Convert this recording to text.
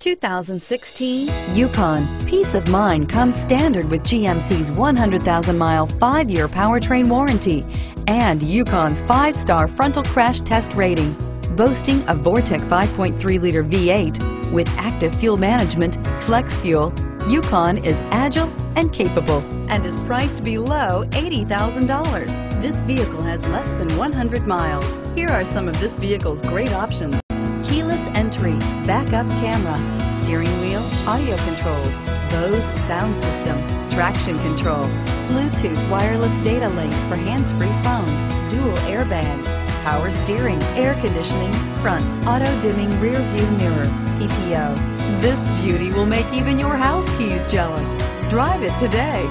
2016 Yukon. Peace of mind comes standard with GMC's 100,000-mile, five-year powertrain warranty and Yukon's five-star frontal crash test rating. Boasting a Vortec 5.3-liter V8 with active fuel management, flex fuel, Yukon is agile and capable and is priced below $80,000. This vehicle has less than 100 miles. Here are some of this vehicle's great options keyless entry, backup camera, steering wheel, audio controls, Bose sound system, traction control, Bluetooth wireless data link for hands-free phone, dual airbags, power steering, air conditioning, front, auto-dimming rear view mirror, PPO. This beauty will make even your house keys jealous. Drive it today.